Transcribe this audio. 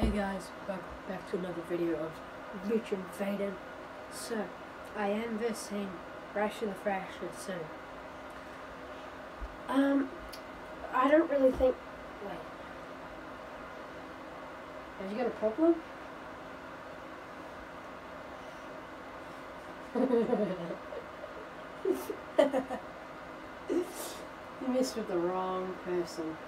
Hey guys, welcome back to another video of Lucha and So, I am versing Rash of the Fraction soon. Um, I don't really think. Wait. Have you got a problem? you messed with the wrong person.